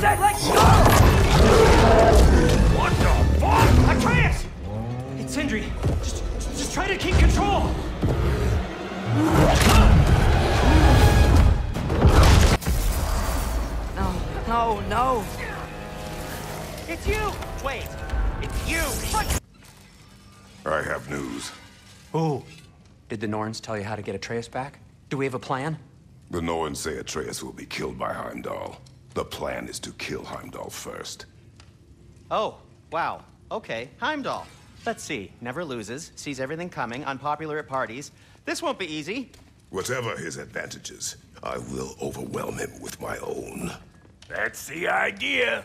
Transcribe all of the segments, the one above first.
Go! What the fuck? Atreus! It's Sindri. Just, just try to keep control. No, no, no. It's you! Wait, it's you! I have news. Ooh. Did the Norns tell you how to get Atreus back? Do we have a plan? The Norns say Atreus will be killed by Heimdall. The plan is to kill Heimdall first. Oh, wow. Okay, Heimdall. Let's see. Never loses, sees everything coming, unpopular at parties. This won't be easy. Whatever his advantages, I will overwhelm him with my own. That's the idea.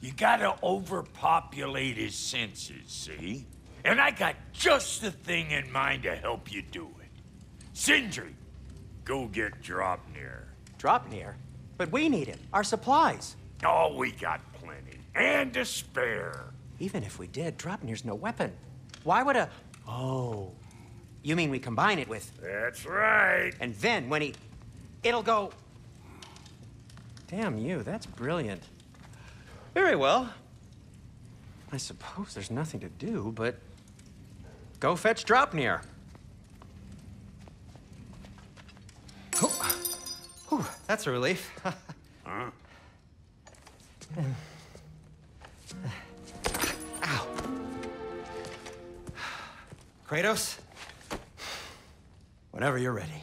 You gotta overpopulate his senses, see? And I got just the thing in mind to help you do it. Sindri, go get Draupnir. Draupnir? But we need him. Our supplies. Oh, we got plenty. And to spare. Even if we did, Draupnir's no weapon. Why would a... Oh. You mean we combine it with... That's right. And then when he... It'll go... Damn you, that's brilliant. Very well. I suppose there's nothing to do, but... Go fetch Draupnir. That's a relief. Huh? Ow. Kratos? Whenever you're ready.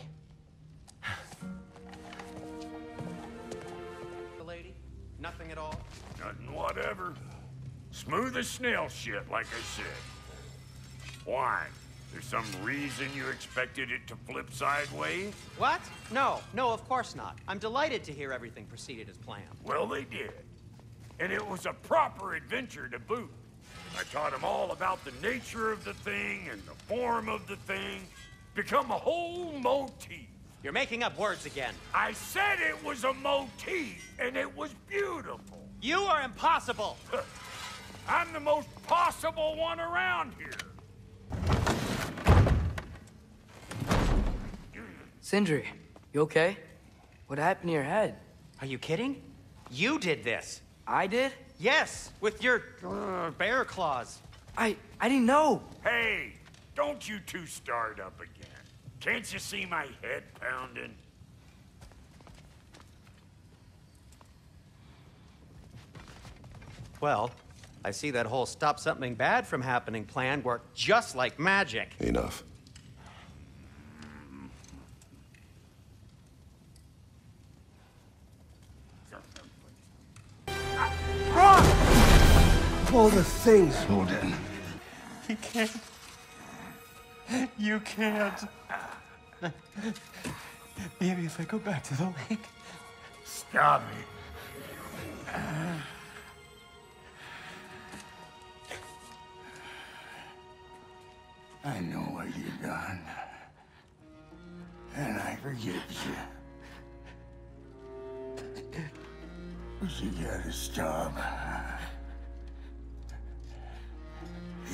The lady? Nothing at all? Nothing whatever. Smooth as snail shit, like I said. Why? There's some reason you expected it to flip sideways? What? No, no, of course not. I'm delighted to hear everything proceeded as planned. Well, they did. And it was a proper adventure to boot. I taught them all about the nature of the thing and the form of the thing. Become a whole motif. You're making up words again. I said it was a motif, and it was beautiful. You are impossible. I'm the most possible one around here. Sindri, you okay? What happened to your head? Are you kidding? You did this. I did? Yes, with your uh, bear claws. I I didn't know. Hey, don't you two start up again. Can't you see my head pounding? Well, I see that whole stop something bad from happening plan worked just like magic. Enough. All the things, Odin. You can't. You can't. Maybe if I go back to the lake. Stop it. I know what you've done. And I forgive you. But you gotta stop.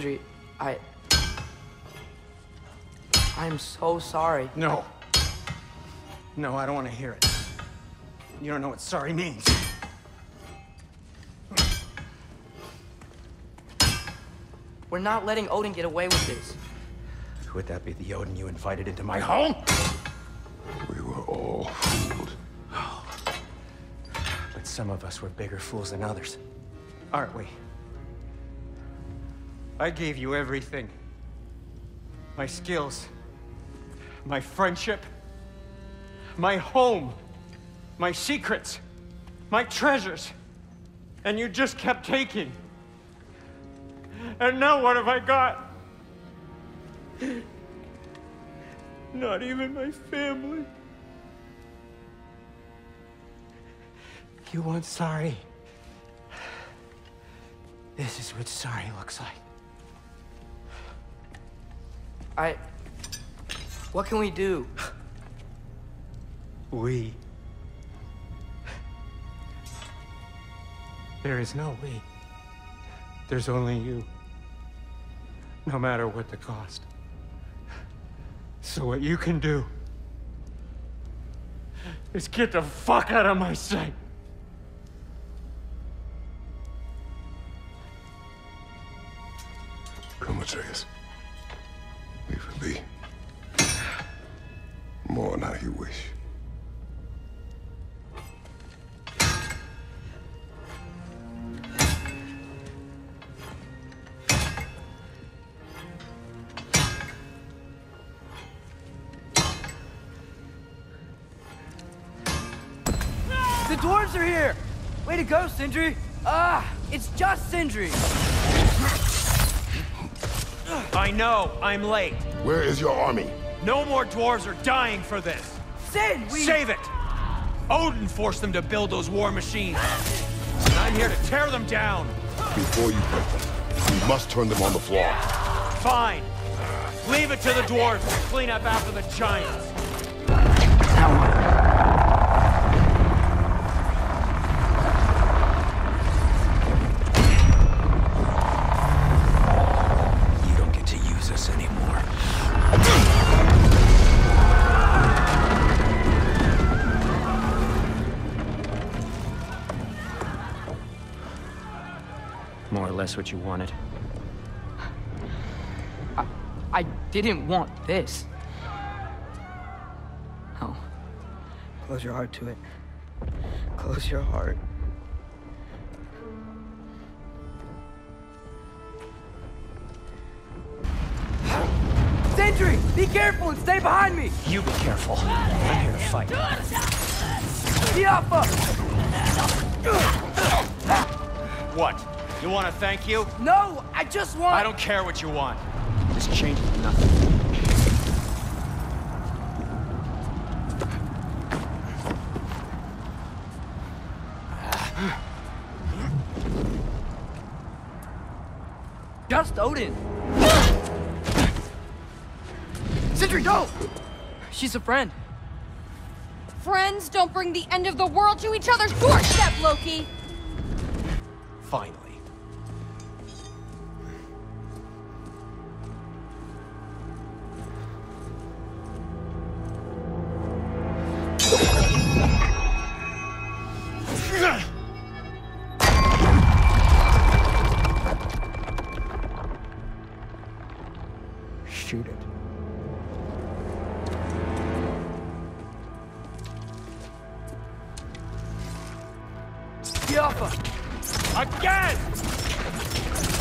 Sindri, I... I'm so sorry. No. No, I don't want to hear it. You don't know what sorry means. We're not letting Odin get away with this. Would that be the Odin you invited into my home? We were all fooled. But some of us were bigger fools than others. Aren't we? I gave you everything. My skills. My friendship. My home. My secrets. My treasures. And you just kept taking. And now what have I got? Not even my family. you want sorry. This is what sorry looks like. I. What can we do? We. There is no we. There's only you. No matter what the cost. So what you can do is get the fuck out of my sight. Come, Atreus. Leave dwarves are here! Way to go, Sindri! Ah, it's just Sindri! I know, I'm late. Where is your army? No more dwarves are dying for this. Sin, we... Save it! Odin forced them to build those war machines. And I'm here to tear them down. Before you break them, we must turn them on the floor. Fine. Leave it to the dwarves to clean up after the giants. Less what you wanted. I didn't want this. Oh. Close your heart to it. Close your heart. Sindri! Be careful and stay behind me! You be careful. I'm here to fight. Tiafa! What? You want to thank you? No, I just want... I don't care what you want. This changes nothing. Just Odin. Sindri, go! She's a friend. Friends don't bring the end of the world to each other's doorstep, Loki! Finally. Tiafa! Again!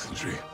Sindri.